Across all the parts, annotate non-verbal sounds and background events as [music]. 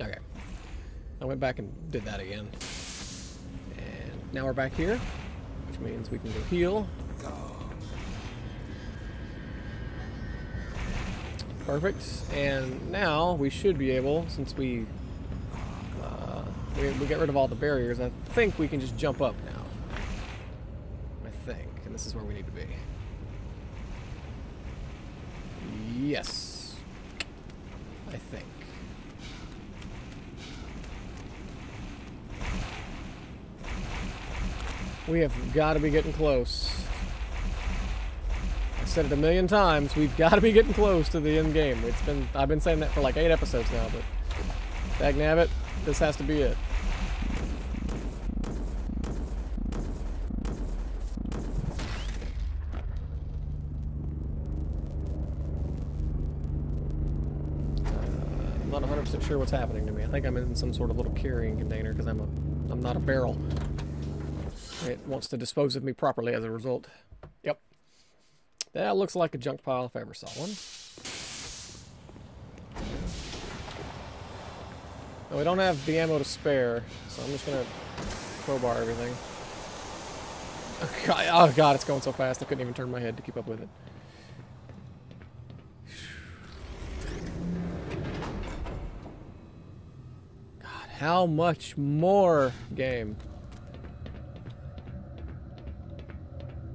Okay. I went back and did that again. And now we're back here, which means we can go heal. Perfect. And now we should be able, since we, uh, we we get rid of all the barriers, I think we can just jump up now. I think, and this is where we need to be. Yes. I think. We have got to be getting close. I said it a million times. We've got to be getting close to the end game. It's been I've been saying that for like eight episodes now, but dagnabbit, this has to be it. I'm not 100% sure what's happening to me. I think I'm in some sort of little carrying container because I'm a I'm not a barrel. It wants to dispose of me properly as a result. Yep. That looks like a junk pile if I ever saw one. We don't have the ammo to spare, so I'm just gonna crowbar everything. [laughs] Oh god, oh god, it's going so fast I couldn't even turn my head to keep up with it. God, how much more game?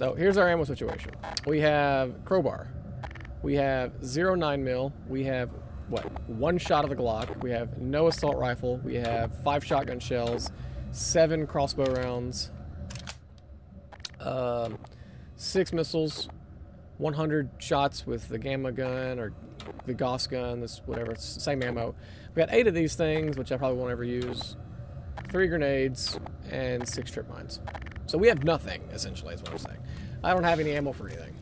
So here's our ammo situation. We have crowbar. We have zero nine mil. We have what? One shot of the Glock. We have no assault rifle. We have five shotgun shells, seven crossbow rounds, um, six missiles, 100 shots with the gamma gun or the Gauss gun. This whatever. It's the same ammo. We got eight of these things, which I probably won't ever use. Three grenades and six trip mines. So we have nothing, essentially, is what I'm saying. I don't have any ammo for anything.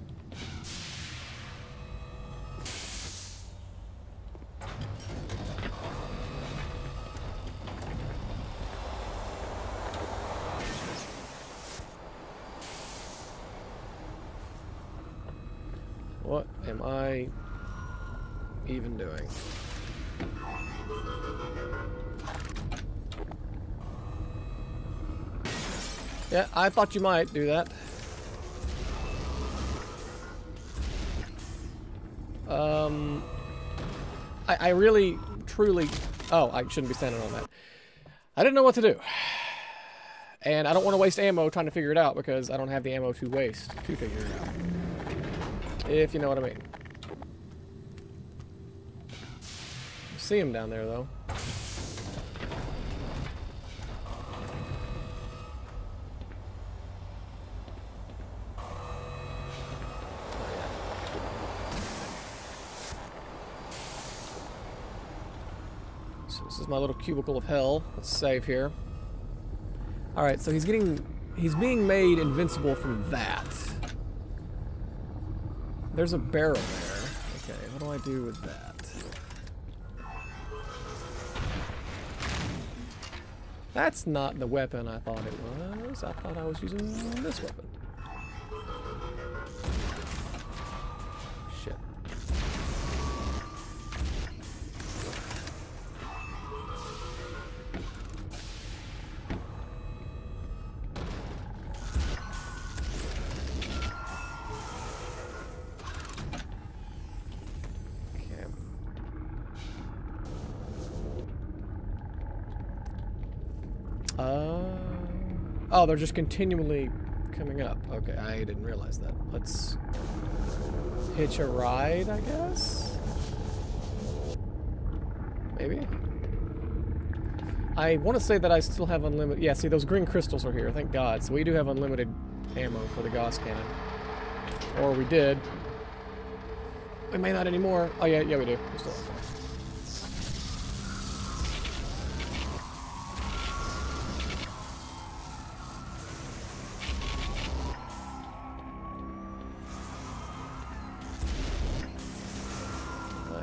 What am I even doing? Yeah, I thought you might do that. Um, I, I really, truly... Oh, I shouldn't be standing on that. I didn't know what to do. And I don't want to waste ammo trying to figure it out because I don't have the ammo to waste to figure it out. If you know what I mean. See him down there, though. My little cubicle of hell. Let's save here. Alright, so he's getting... He's being made invincible from that. There's a barrel there. Okay, what do I do with that? That's not the weapon I thought it was. I thought I was using this weapon. Oh, they're just continually coming up. Okay, I didn't realize that. Let's hitch a ride, I guess? Maybe? I want to say that I still have unlimited... Yeah, see, those green crystals are here, thank God. So we do have unlimited ammo for the Gauss cannon. Or we did. We may not anymore. Oh, yeah, yeah, we do.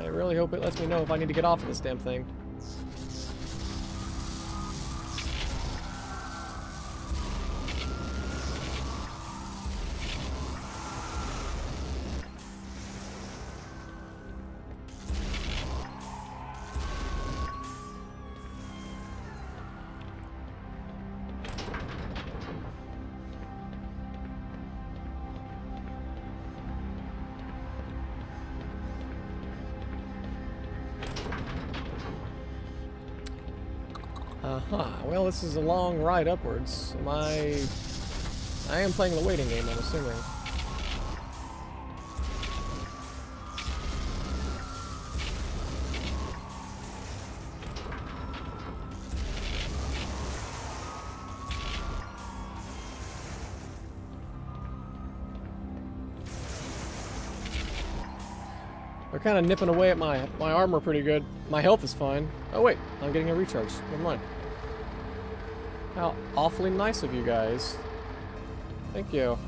I really hope it lets me know if I need to get off of this damn thing. Uh-huh. Well, this is a long ride upwards. Am I... I am playing the waiting game, I'm assuming. They're kind of nipping away at my, my armor pretty good. My health is fine. Oh wait, I'm getting a recharge. Never mind. How awfully nice of you guys. Thank you.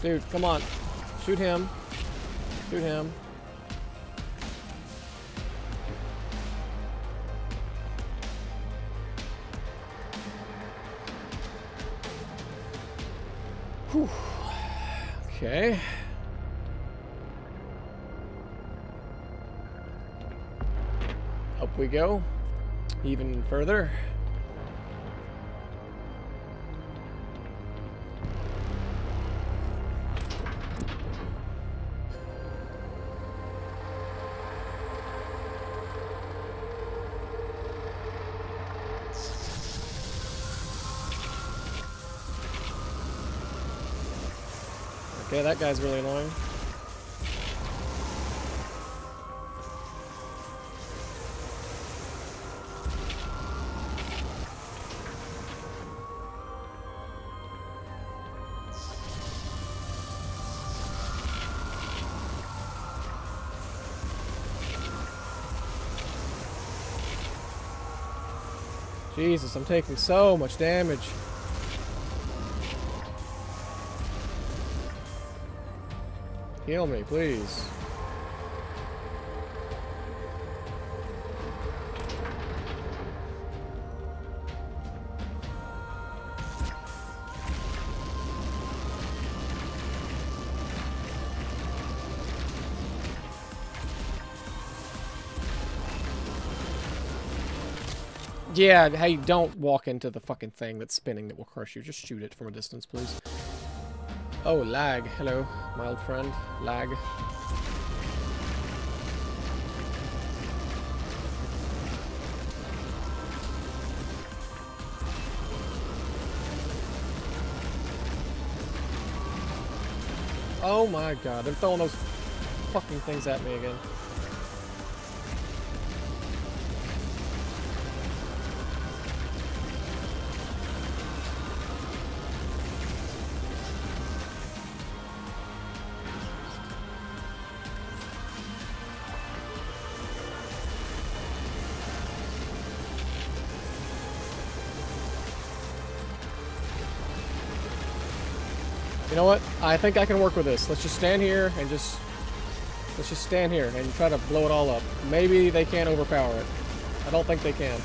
Dude, come on. Shoot him. Shoot him. Whew. Okay. Up we go. Even further. Okay, that guy's really annoying. Jesus, I'm taking so much damage. Heal me, please. Yeah, hey, don't walk into the fucking thing that's spinning that will crush you. Just shoot it from a distance, please. Oh, lag. Hello, my old friend. Lag. Oh my god, they're throwing those fucking things at me again. Know what? I think I can work with this. Let's just stand here and just... Let's just stand here and try to blow it all up. Maybe they can't overpower it. I don't think they can.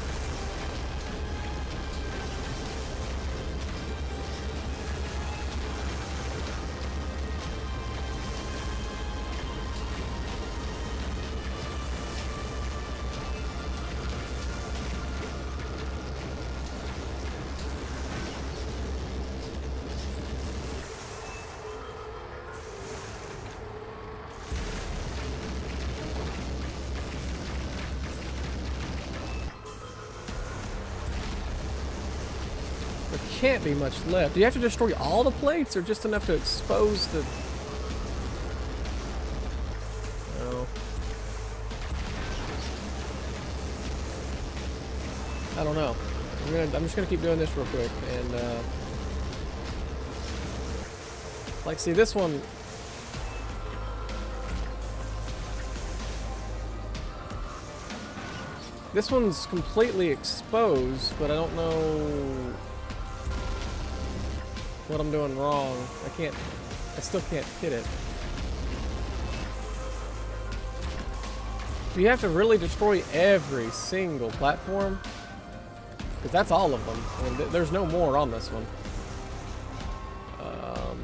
Can't be much left. Do you have to destroy all the plates or just enough to expose the... I don't know. I'm gonna. I'm just gonna keep doing this real quick and. Uh, like, see this one. This one's completely exposed, but I don't know what I'm doing wrong. I can't, I still can't hit it. You have to really destroy every single platform. Because that's all of them. I mean, th there's no more on this one. Um,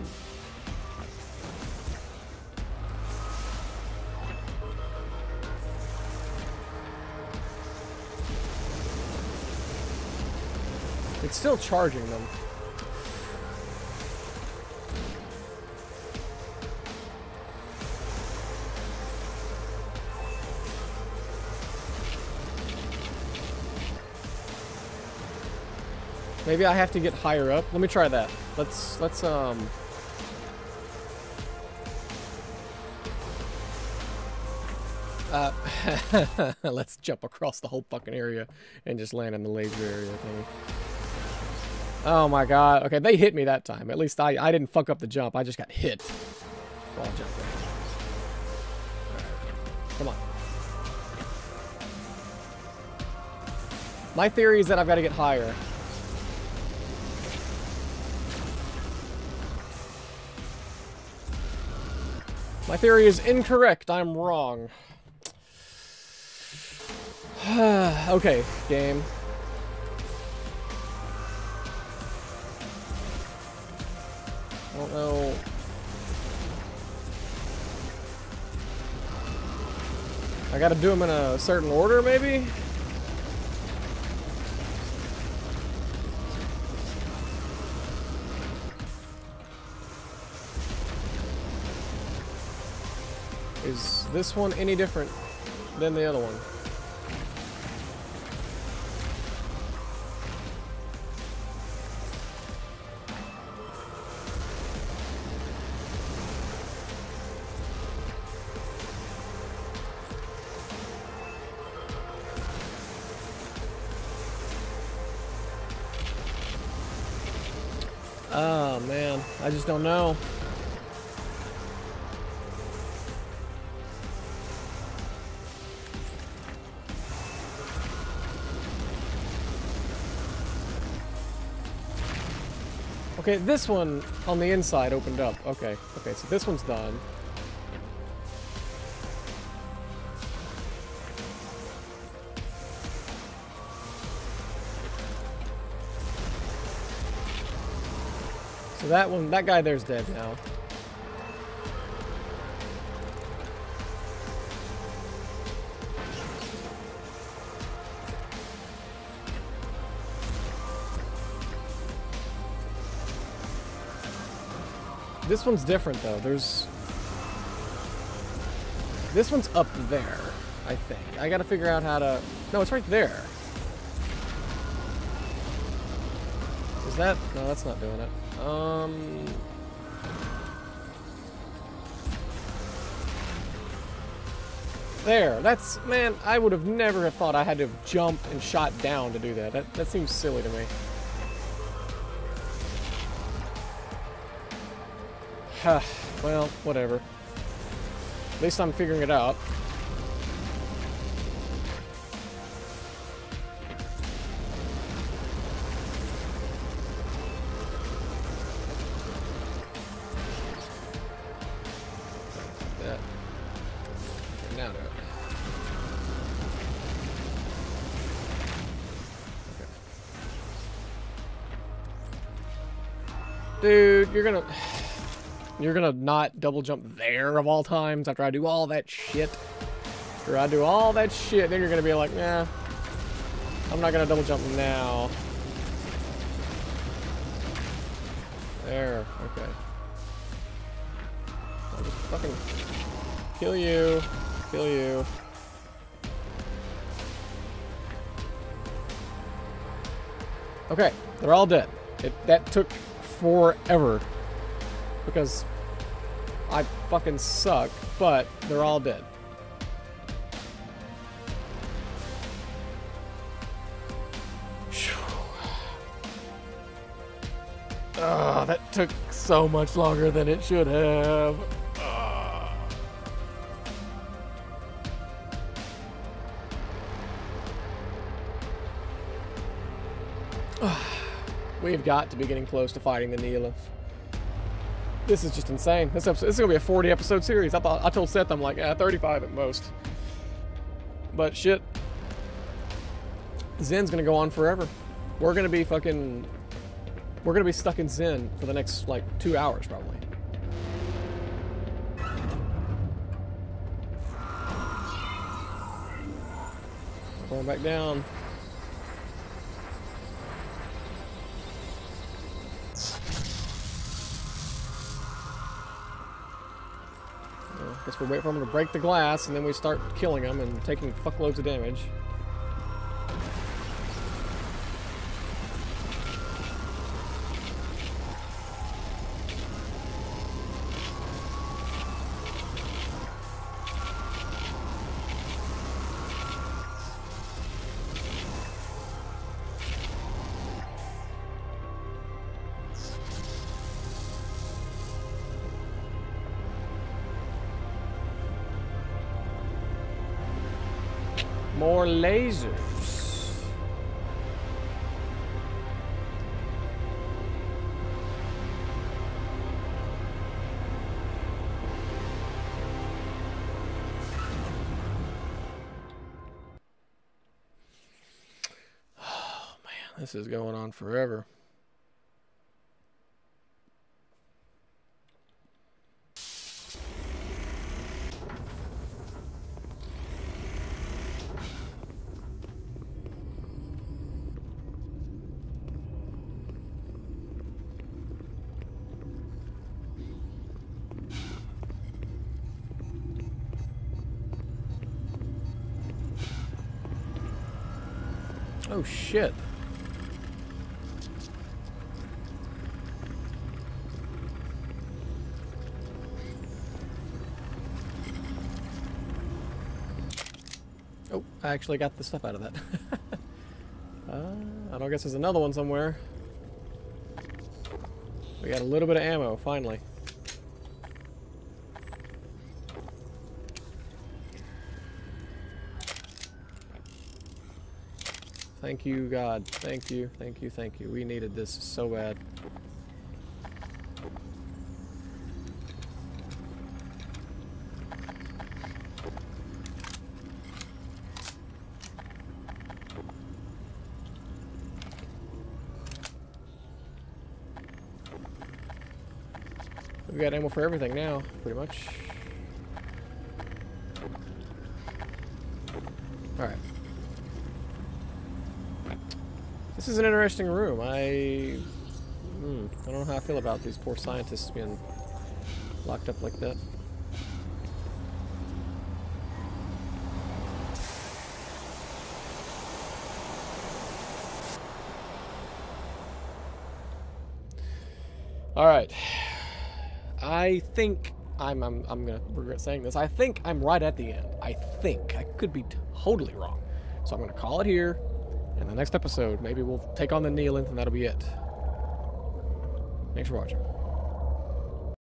it's still charging them. Maybe I have to get higher up. Let me try that. Let's let's um Uh, [laughs] let's jump across the whole fucking area and just land in the laser area thing. Oh my god. Okay, they hit me that time. At least I, I didn't fuck up the jump. I just got hit jumping. Come on. My theory is that I've got to get higher. My theory is incorrect. I'm wrong. [sighs] okay, game. I don't know. I gotta do them in a certain order, maybe? This one any different than the other one? Oh man, I just don't know. Okay, this one on the inside opened up. Okay, okay, so this one's done. So that one, that guy there's dead now. This one's different though. There's this one's up there, I think. I gotta figure out how to. No, it's right there. Is that? No, that's not doing it. Um. There. That's man. I would have never have thought I had to jumped and shot down to do that. That that seems silly to me. Well, whatever. At least I'm figuring it out. Dude, you're gonna... You're gonna not double jump there of all times after I do all that shit. After I do all that shit, then you're gonna be like, nah, I'm not gonna double jump now. There, okay. I'll just fucking kill you, kill you. Okay, they're all dead. It, that took forever because I fucking suck, but they're all dead. Oh, that took so much longer than it should have. Ah. [sighs] We've got to be getting close to fighting the Neela. This is just insane. This episode, this is gonna be a 40 episode series. I thought I told Seth I'm like, yeah, 35 at most. But shit, Xen's gonna go on forever. we're gonna be fucking, we're gonna be stuck in Zen for the next like two hours probably. Going back down. Guess we wait for them to break the glass, and then we start killing them and taking fuckloads of damage. This is going on forever. Oh shit. Oh, I actually got the stuff out of that. [laughs] uh, I don't guess there's another one somewhere. We got a little bit of ammo, finally. Thank you, God. Thank you, thank you, thank you. We needed this so bad. We got ammo for everything now, pretty much. Alright. This is an interesting room. I... Hmm, I don't know how I feel about these poor scientists being locked up like that. All right. I think I'm, I'm I'm gonna regret saying this. I think I'm right at the end. I think I could be totally wrong. So I'm gonna call it here. In the next episode, maybe we'll take on the Neolith and that'll be it. Thanks for watching.